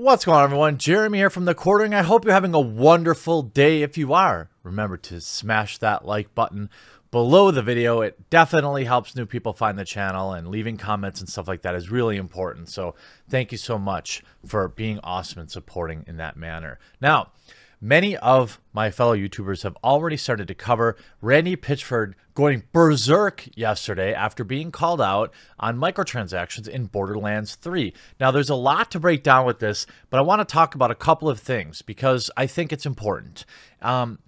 What's going on, everyone? Jeremy here from The Quartering. I hope you're having a wonderful day. If you are, remember to smash that like button below the video. It definitely helps new people find the channel, and leaving comments and stuff like that is really important. So, thank you so much for being awesome and supporting in that manner. Now, Many of my fellow YouTubers have already started to cover Randy Pitchford going berserk yesterday after being called out on microtransactions in Borderlands 3. Now, there's a lot to break down with this, but I want to talk about a couple of things because I think it's important. Um,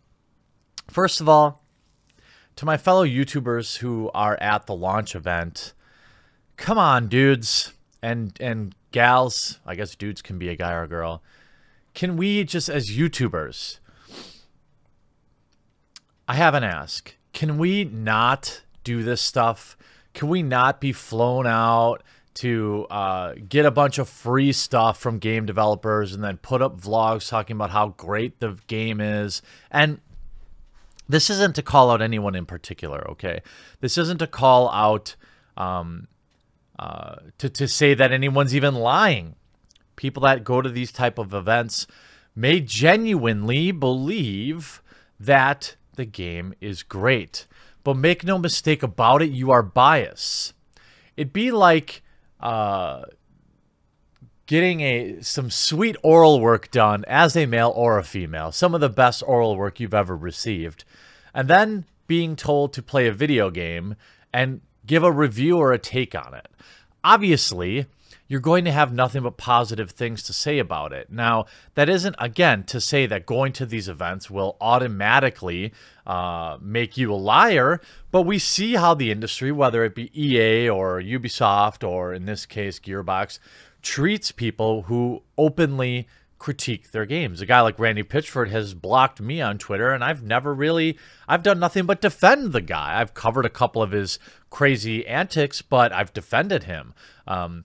first of all, to my fellow YouTubers who are at the launch event, come on, dudes and and gals. I guess dudes can be a guy or a girl can we just as YouTubers, I have an ask. Can we not do this stuff? Can we not be flown out to uh, get a bunch of free stuff from game developers and then put up vlogs talking about how great the game is? And this isn't to call out anyone in particular, okay? This isn't to call out um, uh, to, to say that anyone's even lying people that go to these type of events may genuinely believe that the game is great. But make no mistake about it, you are biased. It'd be like uh, getting a some sweet oral work done as a male or a female, some of the best oral work you've ever received, and then being told to play a video game and give a review or a take on it. Obviously, you're going to have nothing but positive things to say about it. Now, that isn't, again, to say that going to these events will automatically uh, make you a liar, but we see how the industry, whether it be EA or Ubisoft or in this case Gearbox, treats people who openly critique their games. A guy like Randy Pitchford has blocked me on Twitter, and I've never really, I've done nothing but defend the guy. I've covered a couple of his crazy antics, but I've defended him. Um,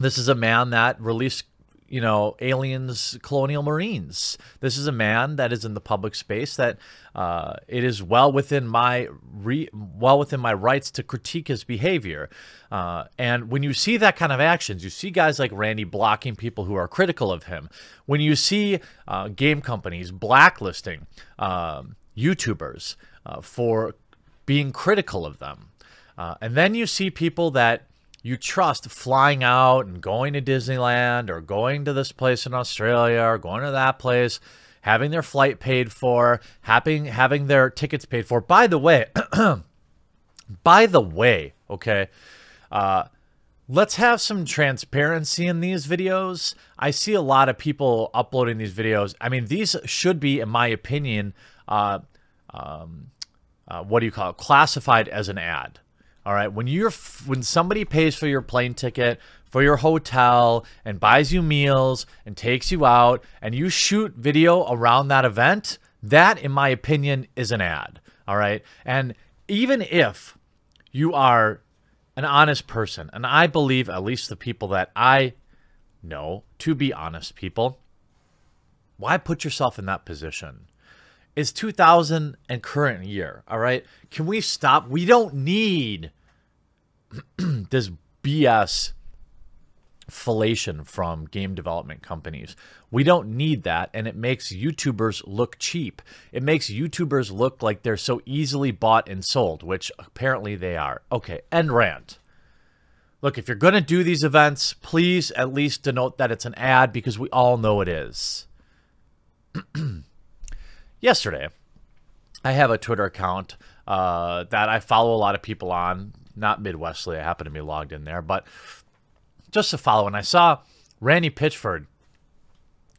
this is a man that released, you know, aliens, colonial marines. This is a man that is in the public space that uh, it is well within my re- well within my rights to critique his behavior. Uh, and when you see that kind of actions, you see guys like Randy blocking people who are critical of him. When you see uh, game companies blacklisting um, YouTubers uh, for being critical of them, uh, and then you see people that you trust flying out and going to Disneyland or going to this place in Australia or going to that place, having their flight paid for, having having their tickets paid for. By the way, by the way, okay, uh, let's have some transparency in these videos. I see a lot of people uploading these videos. I mean, these should be, in my opinion, uh, um, uh, what do you call it? Classified as an ad. All right, when you're when somebody pays for your plane ticket, for your hotel and buys you meals and takes you out and you shoot video around that event, that in my opinion is an ad. All right? And even if you are an honest person, and I believe at least the people that I know to be honest people, why put yourself in that position? It's 2000 and current year, all right? Can we stop? We don't need this BS fellation from game development companies. We don't need that, and it makes YouTubers look cheap. It makes YouTubers look like they're so easily bought and sold, which apparently they are. Okay, end rant. Look, if you're going to do these events, please at least denote that it's an ad because we all know it is. Yesterday, I have a Twitter account uh, that I follow a lot of people on. Not Midwestly, I happen to be logged in there, but just to follow. And I saw Randy Pitchford.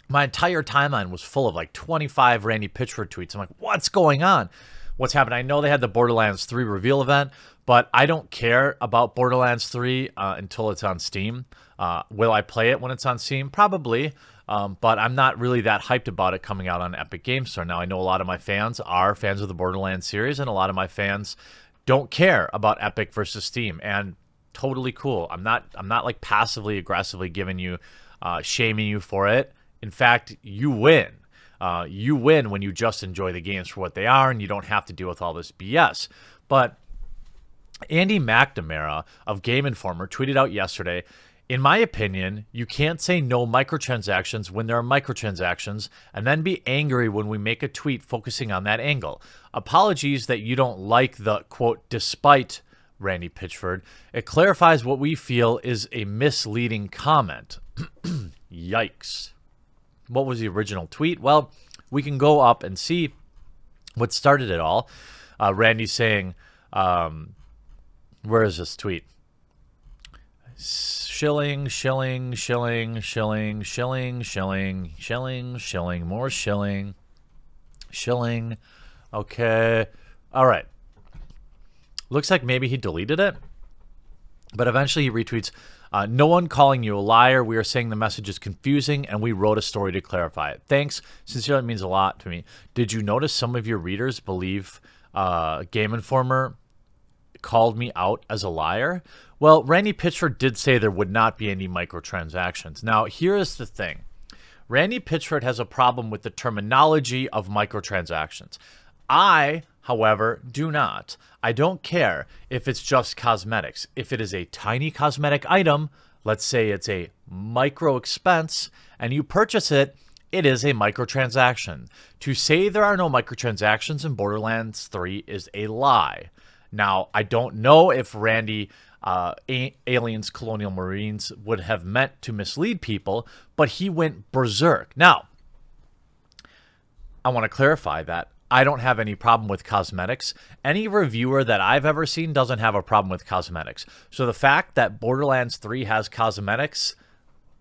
My entire timeline was full of like 25 Randy Pitchford tweets. I'm like, what's going on? What's happening? I know they had the Borderlands 3 reveal event, but I don't care about Borderlands 3 uh, until it's on Steam. Uh, will I play it when it's on Steam? Probably. Um, but I'm not really that hyped about it coming out on Epic Games Store. Now, I know a lot of my fans are fans of the Borderlands series, and a lot of my fans don't care about Epic versus Steam, and totally cool. I'm not I'm not like passively aggressively giving you, uh, shaming you for it. In fact, you win. Uh, you win when you just enjoy the games for what they are, and you don't have to deal with all this BS. But Andy McNamara of Game Informer tweeted out yesterday In my opinion, you can't say no microtransactions when there are microtransactions and then be angry when we make a tweet focusing on that angle. Apologies that you don't like the quote, despite Randy Pitchford. It clarifies what we feel is a misleading comment. Yikes. What was the original tweet? Well, we can go up and see what started it all. Uh, Randy saying, um, where is this tweet? Shilling, shilling, shilling, shilling, shilling, shilling, shilling, shilling, more shilling, shilling. Okay. All right. Looks like maybe he deleted it. But eventually he retweets, uh, no one calling you a liar. We are saying the message is confusing and we wrote a story to clarify it. Thanks. Sincerely, means a lot to me. Did you notice some of your readers believe uh, Game Informer called me out as a liar? Well, Randy Pitchford did say there would not be any microtransactions. Now, here is the thing. Randy Pitchford has a problem with the terminology of microtransactions. I, however, do not. I don't care if it's just cosmetics. If it is a tiny cosmetic item, let's say it's a micro expense, and you purchase it, it is a microtransaction. To say there are no microtransactions in Borderlands 3 is a lie. Now, I don't know if Randy uh, aliens, colonial marines would have meant to mislead people, but he went berserk. Now, I want to clarify that I don't have any problem with cosmetics. Any reviewer that I've ever seen doesn't have a problem with cosmetics. So the fact that Borderlands 3 has cosmetics,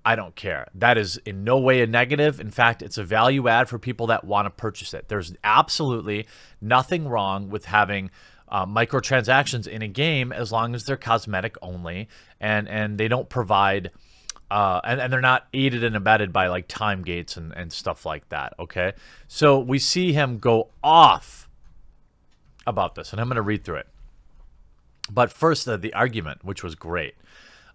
I don't care. That is in no way a negative. In fact, it's a value add for people that want to purchase it. There's absolutely nothing wrong with having uh, microtransactions in a game as long as they're cosmetic only and and they don't provide uh, and, and they're not aided and abetted by like time gates and, and stuff like that okay? So we see him go off about this and i'm going to read through it. But first uh, the argument which was great.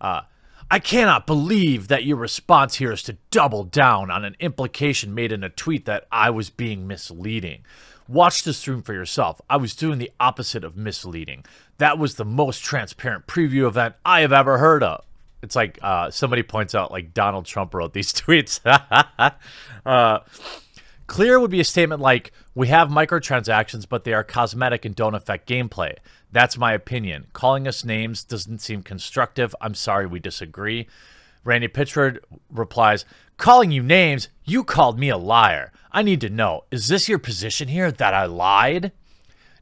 Uh, I cannot believe that your response here is to double down on an implication made in a tweet that I was being misleading. Watch the stream for yourself. I was doing the opposite of misleading. That was the most transparent preview event I have ever heard of. It's like uh, somebody points out, like Donald Trump wrote these tweets. uh, clear would be a statement like, we have microtransactions, but they are cosmetic and don't affect gameplay. That's my opinion. Calling us names doesn't seem constructive. I'm sorry we disagree. Randy Pitchford replies, Calling you names, you called me a liar. I need to know, is this your position here that I lied?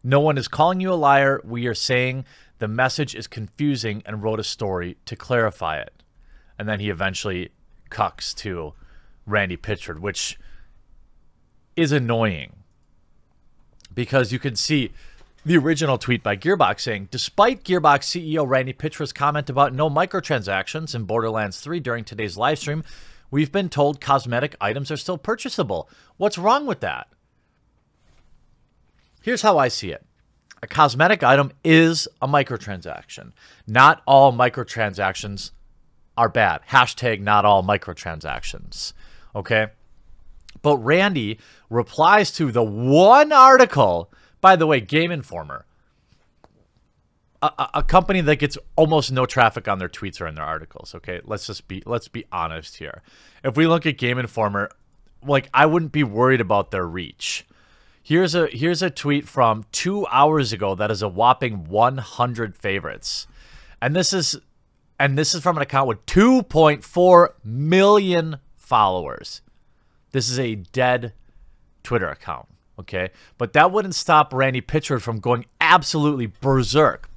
No one is calling you a liar. We are saying the message is confusing and wrote a story to clarify it. And then he eventually cucks to Randy Pitchford, which is annoying because you can see the original tweet by Gearbox saying, despite Gearbox CEO Randy Pitchford's comment about no microtransactions in Borderlands 3 during today's livestream, we've been told cosmetic items are still purchasable. What's wrong with that? Here's how I see it. A cosmetic item is a microtransaction. Not all microtransactions are bad. Hashtag not all microtransactions. Okay? But Randy replies to the one article by the way, Game Informer, a, a, company that gets almost no traffic on their tweets or in their articles. Okay, let's just be let's be honest here. If we look at Game Informer, like I wouldn't be worried about their reach. Here's a here's a tweet from two hours ago that is a whopping 100 favorites, and this is and this is from an account with 2.4 million followers. This is a dead Twitter account okay? But that wouldn't stop Randy Pitchford from going absolutely berserk.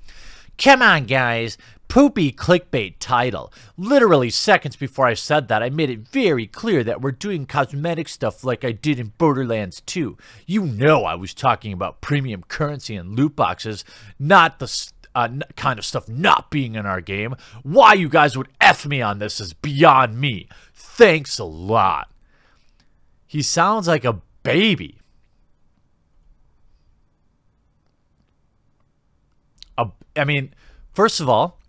Come on, guys. Poopy clickbait title. Literally seconds before I said that, I made it very clear that we're doing cosmetic stuff like I did in Borderlands 2. You know I was talking about premium currency and loot boxes, not the uh, kind of stuff not being in our game. Why you guys would F me on this is beyond me. Thanks a lot. He sounds like a baby. I mean, first of all,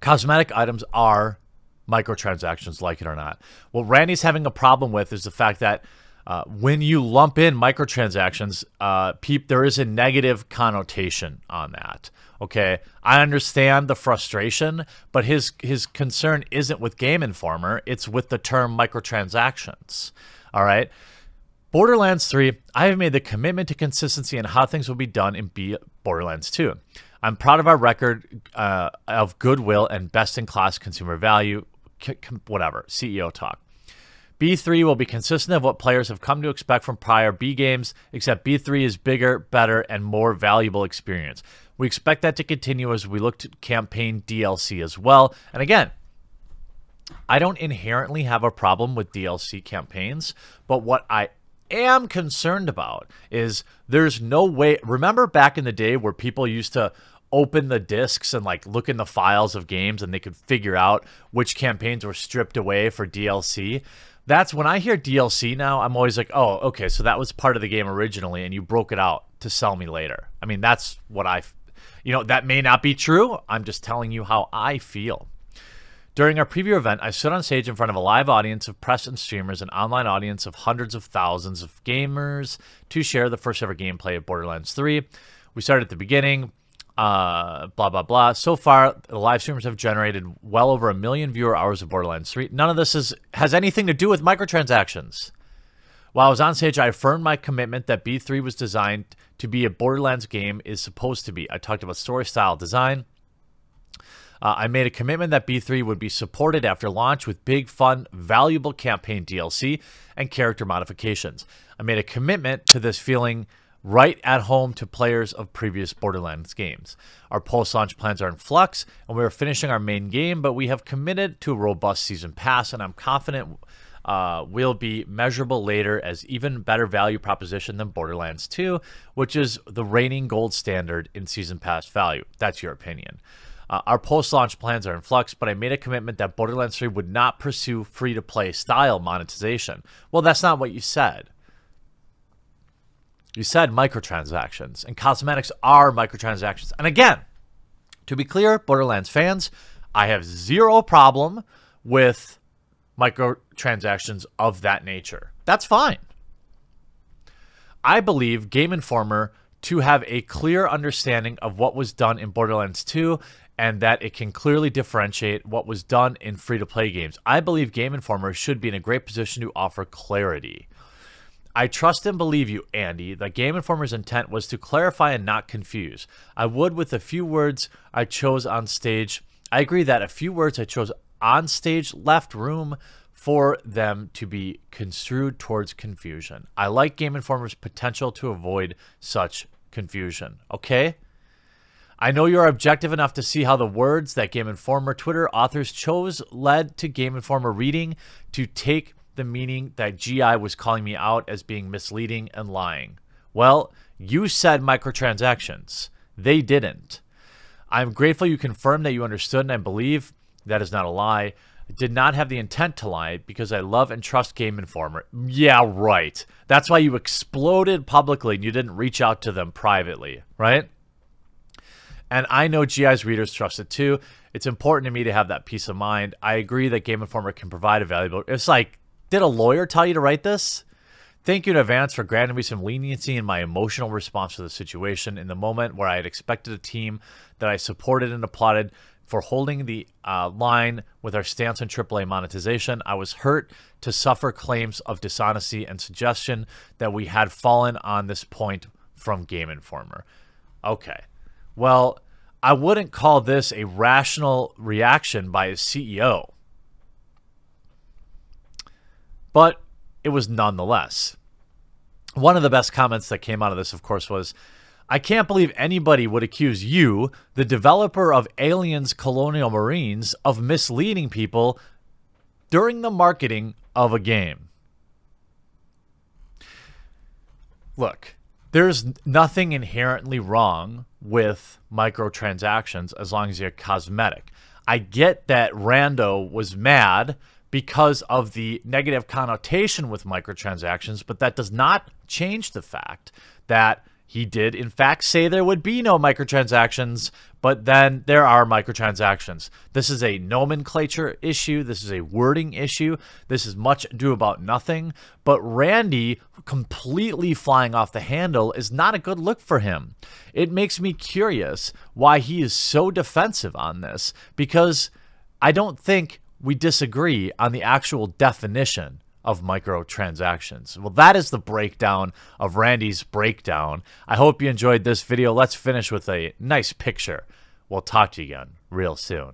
cosmetic items are microtransactions, like it or not. What Randy's having a problem with is the fact that uh, when you lump in microtransactions, uh, there is a negative connotation on that. Okay, I understand the frustration, but his his concern isn't with Game Informer; it's with the term microtransactions. All right. Borderlands 3, I have made the commitment to consistency in how things will be done in B Borderlands 2. I'm proud of our record uh, of goodwill and best in class consumer value, whatever, CEO talk. B3 will be consistent of what players have come to expect from prior B games, except B3 is bigger, better, and more valuable experience. We expect that to continue as we look to campaign DLC as well. And again, I don't inherently have a problem with DLC campaigns, but what I am concerned about is there's no way. Remember back in the day where people used to open the discs and like look in the files of games and they could figure out which campaigns were stripped away for DLC. That's when I hear DLC now, I'm always like, oh, okay, so that was part of the game originally and you broke it out to sell me later. I mean, that's what I you know, that may not be true. I'm just telling you how I feel. During our preview event, I stood on stage in front of a live audience of press and streamers, an online audience of hundreds of thousands of gamers to share the first ever gameplay of Borderlands 3. We started at the beginning, uh, blah, blah, blah. So far, the live streamers have generated well over a million viewer hours of Borderlands 3. None of this is, has anything to do with microtransactions. While I was on stage, I affirmed my commitment that B3 was designed to be a Borderlands game is supposed to be. I talked about story style design. Uh, I made a commitment that B3 would be supported after launch with big, fun, valuable campaign DLC and character modifications. I made a commitment to this feeling right at home to players of previous Borderlands games. Our post launch plans are in flux, and we are finishing our main game, but we have committed to a robust season pass, and I'm confident uh, will be measurable later as even better value proposition than Borderlands 2, which is the reigning gold standard in season pass value. That's your opinion. Uh, our post launch plans are in flux, but I made a commitment that Borderlands 3 would not pursue free to play style monetization. Well, that's not what you said. You said microtransactions, and cosmetics are microtransactions. And again, to be clear, Borderlands fans, I have zero problem with microtransactions of that nature. That's fine. I believe Game Informer to have a clear understanding of what was done in Borderlands 2 and that it can clearly differentiate what was done in free to play games. I believe Game Informer should be in a great position to offer clarity. I trust and believe you, Andy, that Game Informer's intent was to clarify and not confuse. I would with a few words I chose on stage. I agree that a few words I chose on stage left room for them to be construed towards confusion. I like Game Informer's potential to avoid such confusion. Okay? I know you're objective enough to see how the words that Game Informer Twitter authors chose led to Game Informer reading to take the meaning that GI was calling me out as being misleading and lying. Well, you said microtransactions. They didn't. I'm grateful you confirmed that you understood and I believe that is not a lie. I did not have the intent to lie because I love and trust Game Informer. Yeah, right. That's why you exploded publicly and you didn't reach out to them privately, right? And I know GI's readers trust it too. It's important to me to have that peace of mind. I agree that Game Informer can provide a valuable. It's like, did a lawyer tell you to write this? Thank you in advance for granting me some leniency in my emotional response to the situation in the moment where I had expected a team that I supported and applauded for holding the uh, line with our stance on AAA monetization. I was hurt to suffer claims of dishonesty and suggestion that we had fallen on this point from Game Informer. Okay. Well, I wouldn't call this a rational reaction by a CEO. But it was nonetheless. One of the best comments that came out of this, of course, was I can't believe anybody would accuse you, the developer of Aliens Colonial Marines, of misleading people during the marketing of a game. Look, there's nothing inherently wrong with microtransactions as long as you're cosmetic. I get that Rando was mad because of the negative connotation with microtransactions, but that does not change the fact that He did, in fact, say there would be no microtransactions, but then there are microtransactions. This is a nomenclature issue. This is a wording issue. This is much ado about nothing. But Randy completely flying off the handle is not a good look for him. It makes me curious why he is so defensive on this because I don't think we disagree on the actual definition of microtransactions. Well, that is the breakdown of Randy's breakdown. I hope you enjoyed this video. Let's finish with a nice picture. We'll talk to you again real soon.